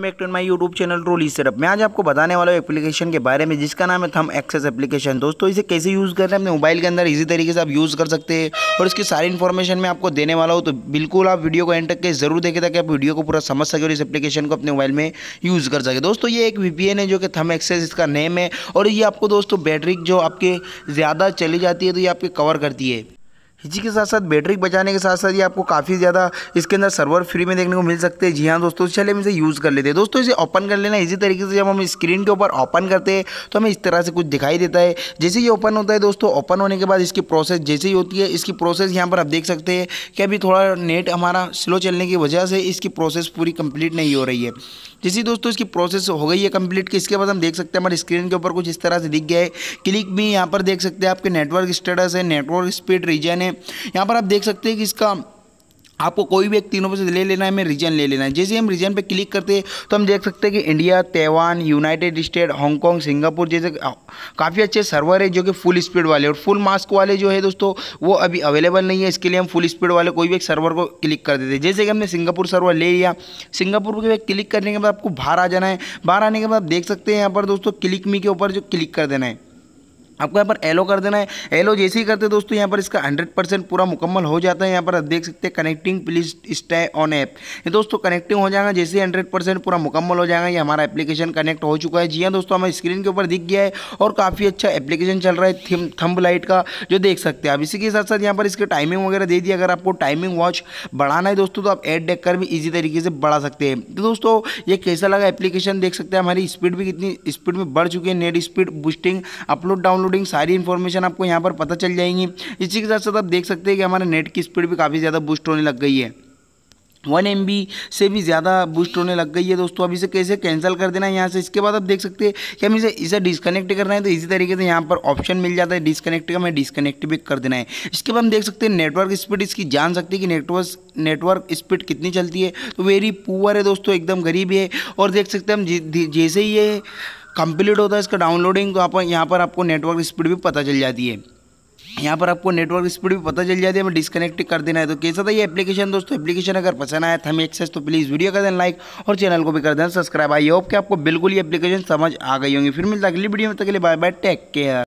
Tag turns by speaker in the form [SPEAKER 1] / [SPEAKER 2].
[SPEAKER 1] Back to my YouTube channel Roli syrup मैं आज आपको बताने वाला हूँ एप्लीकेशन के बारे में, जिसका नाम है थम एक्सेस एप्लीकेशन दोस्तों, इसे कैसे यूज़ कर रहे हैं? अपने मोबाइल के अंदर इजी तरीके से आप यूज़ कर सकते हैं। और इसकी सारी इन्फॉर्मेशन मैं आपको देने वाला हूँ तो बिल्कुल आप वीडियो को एंड तक के ज़रूर देखें, ताकि आप वीडियो को पूरा समझ सके और इस एप्लीकेशन को अपने मोबाइल में यूज़ कर सके। दोस्तों, ये एक वीपीएन है, जो कि थम एक्सेस इसका नेम है। और ये आपको, दोस्तों बैटरी जो आपके ज़्यादा चली जाती है तो ये आपके कवर करती है। इसी के साथ साथ बैटरी बचाने के साथ साथ ये आपको काफ़ी ज़्यादा इसके अंदर सर्वर फ्री में देखने को मिल सकते हैं। जी हाँ दोस्तों चले हम इसे यूज़ कर लेते हैं। दोस्तों, इसे ओपन कर लेना। इसी तरीके से जब हम स्क्रीन के ऊपर ओपन करते हैं तो हमें इस तरह से कुछ दिखाई देता है। जैसे ये ओपन होता है दोस्तों ओपन होने के बाद इसकी प्रोसेस जैसे ही होती है, इसकी प्रोसेस यहाँ पर आप देख सकते हैं कि अभी थोड़ा नेट हमारा स्लो चलने की वजह से इसकी प्रोसेस पूरी कंप्लीट नहीं हो रही है। जैसे दोस्तों इसकी प्रोसेस हो गई है कंप्लीट कि इसके बाद हम देख सकते हैं हमारे स्क्रीन के ऊपर कुछ इस तरह से दिख गया है। क्लिक भी यहाँ पर देख सकते हैं आपके नेटवर्क स्टेटस है नेटवर्क स्पीड रीजन है यहाँ पर आप देख सकते हैं कि इसका आपको कोई भी एक तीनों में से ले लेना है, हमें रीजन ले लेना है। जैसे हम रीजन पे क्लिक करते हैं तो हम देख सकते हैं कि India Taiwan United State Hong Kong Singapore जैसे काफ़ी अच्छे सर्वर है जो कि फुल स्पीड वाले और फुल मास्क वाले जो है दोस्तों, वो अभी अवेलेबल नहीं है। इसके लिए हम फुल स्पीड वाले कोई भी एक सर्वर को क्लिक कर देते हैं। जैसे कि हमने सिंगापुर सर्वर ले लिया। सिंगापुर के क्लिक करने के बाद आपको बाहर आ जाना है। बाहर आने के बाद देख सकते हैं यहाँ पर दोस्तों क्लिक मी के ऊपर जो क्लिक कर देना है। आपको यहाँ पर एलो कर देना है। एलो जैसे ही करते दोस्तों, यहाँ पर इसका 100 परसेंट पूरा मुकम्मल हो जाता है। यहाँ पर देख सकते हैं connecting please stay on app ये दोस्तों कनेक्टिंग हो जाएगा, जैसे ही हंड्रेड परसेंट पूरा मुकम्मल हो जाएगा, ये हमारा एप्लीकेशन कनेक्ट हो चुका है। जी हाँ दोस्तों हमारे स्क्रीन के ऊपर दिख गया है और काफ़ी अच्छा एप्लीकेशन चल रहा है थम्ब लाइट का, जो देख सकते हैं आप। इसी के साथ साथ यहाँ पर इसके टाइमिंग वगैरह दे दी अगर आपको टाइमिंग वॉच बढ़ाना है दोस्तों तो आप एड देख कर भी ईजी तरीके से बढ़ा सकते हैं। तो दोस्तों, ये कैसा लगा एप्लीकेशन देख सकते हैं हमारी स्पीड भी कितनी स्पीड में बढ़ चुकी है। Net speed boosting upload downloading सारी इन्फॉर्मेशन आपको यहाँ पर पता चल जाएँगी। इसी के साथ साथ आप देख सकते हैं कि हमारे नेट की स्पीड भी काफ़ी ज़्यादा बूस्ट होने लग गई है। वन एम से भी ज़्यादा बूस्ट होने लग गई है दोस्तों। अब इसे कैसे कैंसिल कर देना है यहाँ से? इसके बाद आप देख सकते हैं कि हम इसे इसे डिस्कनेक्ट करना है तो इसी तरीके से यहाँ पर ऑप्शन मिल जाता है। डिस्कनेक्ट का हमें डिस्कनेक्ट भी कर देना है। इसके बाद हम देख सकते हैं नेटवर्क स्पीड इसकी जान सकते हैं कि नेटवर्क नेटवर्क स्पीड कितनी चलती है। तो वेरी पुअर है दोस्तों, एकदम गरीब है और देख सकते हैं हम जैसे ही ये कंप्लीट होता है इसका डाउनलोडिंग तो आप यहाँ पर आपको नेटवर्क स्पीड भी पता चल जाती है। यहाँ पर आपको नेटवर्क स्पीड भी पता चल जाती है, हमें डिस्कनेक्ट कर देना है। तो कैसा था ये एप्लीकेशन दोस्तों? एप्लीकेशन अगर पसंद आया था हमें एक्सेस तो प्लीज़ वीडियो कर देना लाइक और चैनल को भी कर देना सब्सक्राइब आई होप कि आपको बिल्कुल ये एप्लीकेशन समझ आ गई होंगी। फिर मिलता अगली वीडियो में तक के लिए बाय बाय टेक केयर